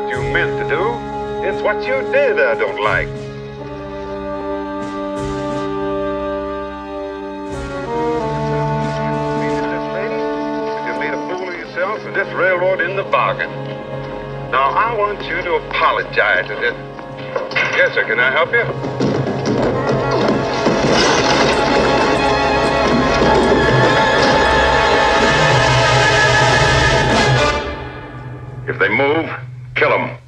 what you meant to do. It's what you did I don't like. You made a fool of yourself and this railroad in the bargain. Now, I want you to apologize to this. Yes, sir. Can I help you? If they move, kill them.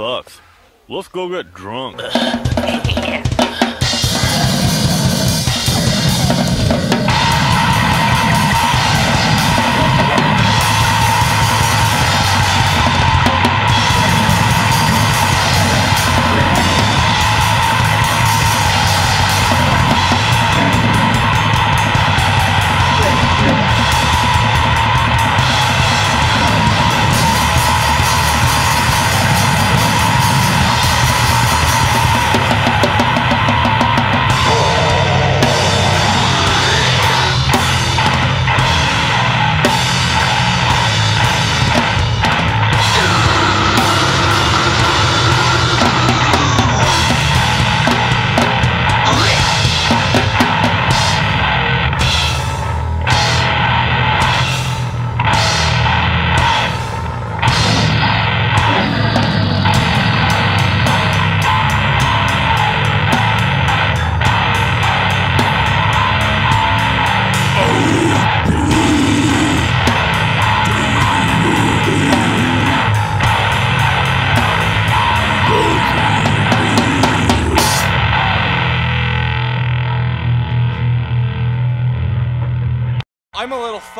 Sucks. Let's go get drunk.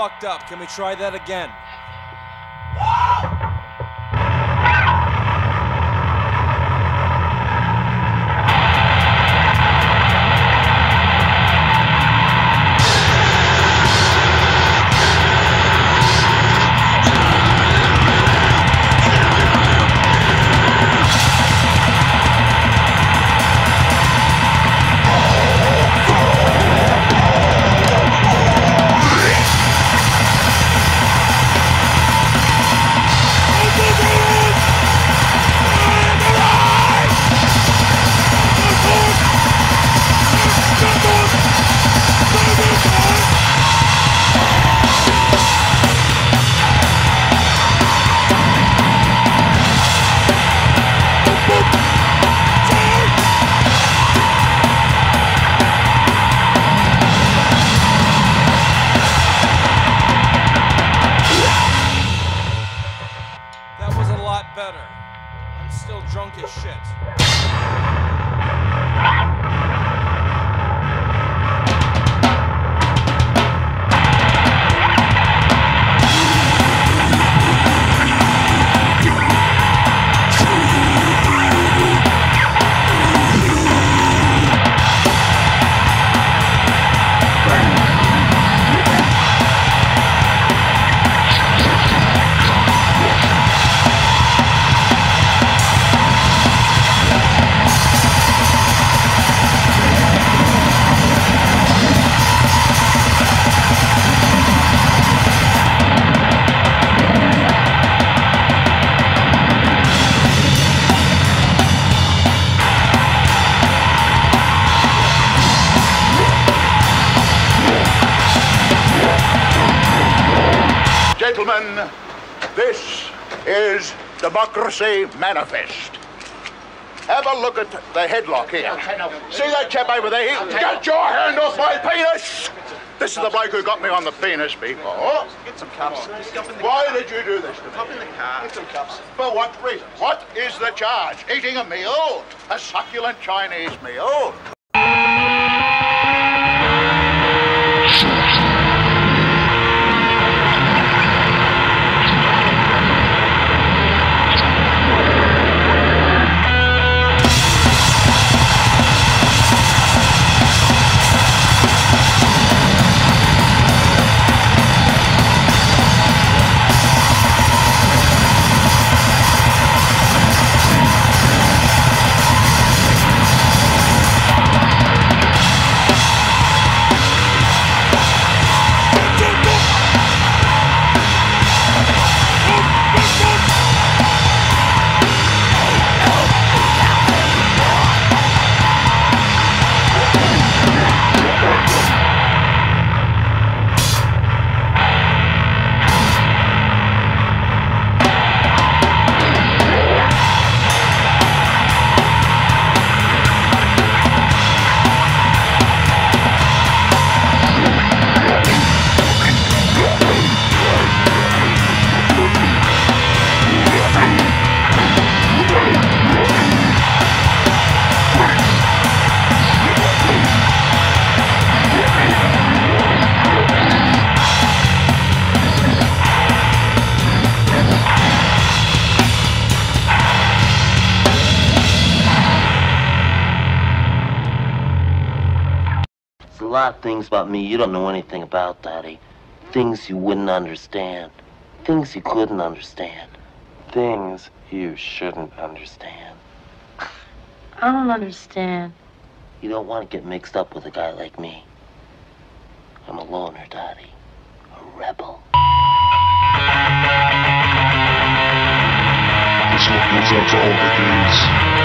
fucked up. Can we try that again? This is Democracy Manifest. Have a look at the headlock here. See that chap over there? Get your hand off my penis! This is the bloke who got me on the penis before. Get some cups. Just jump in the Why did you do this to me? Hop in the car. Get some cups. For what reason? What is the charge? Eating a meal? A succulent Chinese meal? There's lot of things about me you don't know anything about, Dottie. Eh? Things you wouldn't understand. Things you couldn't understand. Things you shouldn't understand. I don't understand. You don't want to get mixed up with a guy like me. I'm a loner, Dottie. A rebel. This one goes out to all the gays.